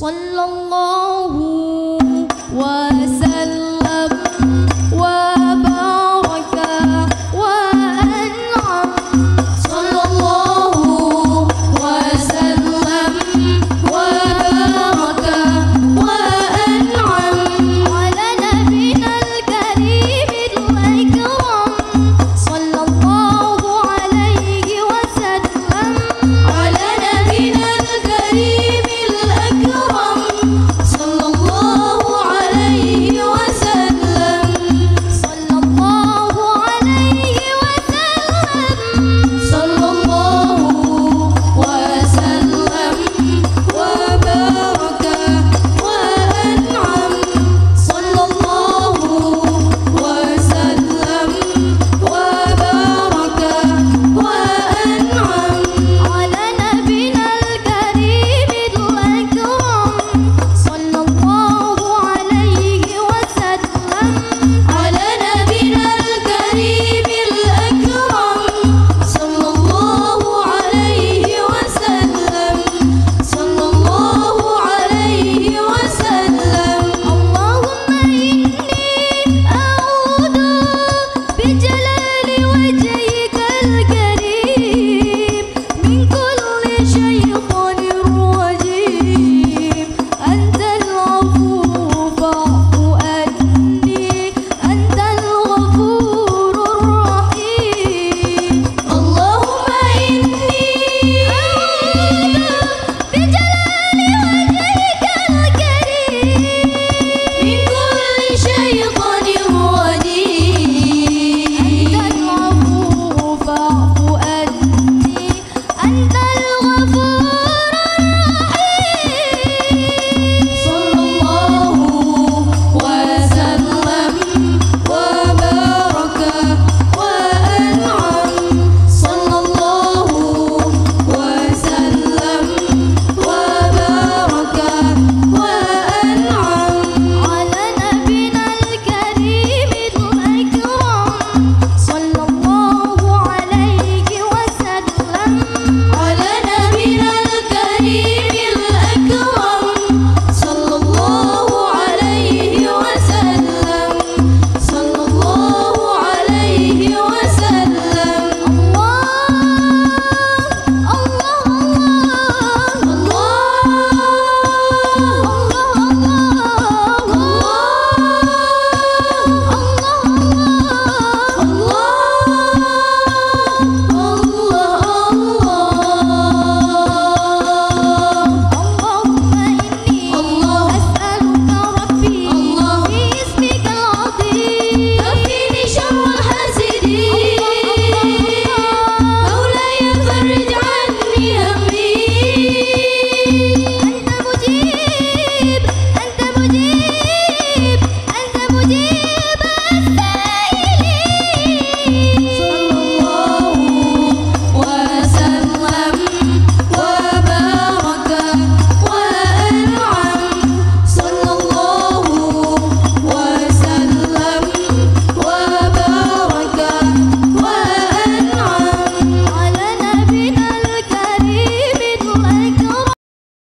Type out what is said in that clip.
صلى الله